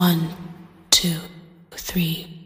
One, two, three.